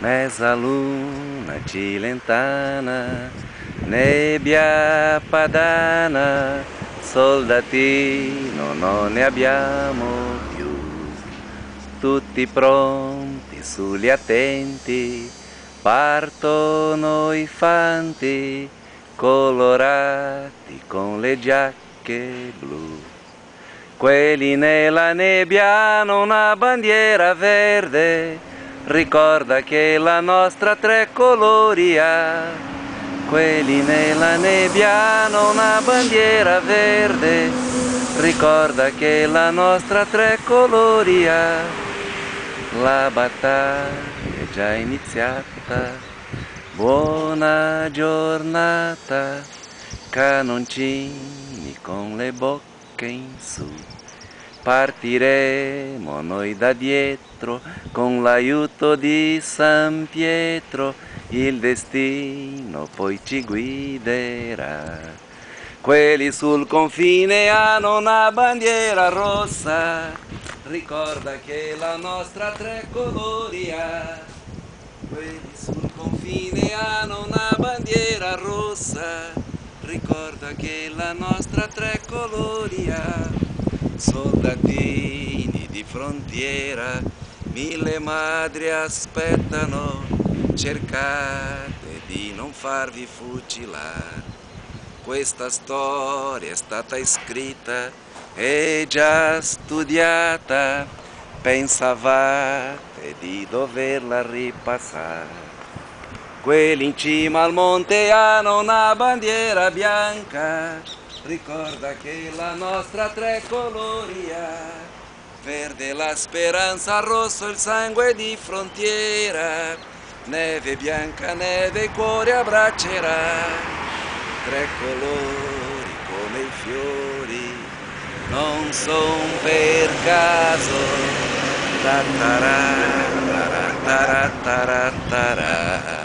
Mezzaluna cilentana, nebbia padana, soldatino non ne abbiamo più. Tutti pronti, sugli attenti, partono i fanti, colorati con le giacche blu. Quelli nella nebbia hanno una bandiera verde, ricorda che la nostra tre colori ha. Quelli nella nebbia hanno una bandiera verde, ricorda che la nostra tre colori ha. La battaglia è già iniziata, buona giornata, canoncini con le bocche in su. Partiremo noi da dietro con l'aiuto di San Pietro, il destino poi ci guiderà. Quelli sul confine hanno una bandiera rossa, ricorda che la nostra tre colori ha. Quelli sul confine hanno una bandiera rossa, ricorda che la nostra tre colori ha soldatini di frontiera, mille madri aspettano, cercate di non farvi fucilare. Questa storia è stata iscritta e già studiata, pensavate di doverla ripassare. Quelli in cima al monte hanno una bandiera bianca, ricorda che la nostra tre colori ha. Verde la speranza, rosso il sangue di frontiera, neve bianca, neve cuore abbraccerà. Tre colori come i fiori, non son per caso. Ta-ta-ra, ta-ra, ta-ra, ta-ra, ta-ra.